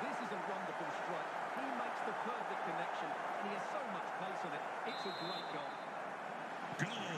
this is a wonderful strike. He makes the perfect connection, and he has so much pace on it. It's a great goal. Goal!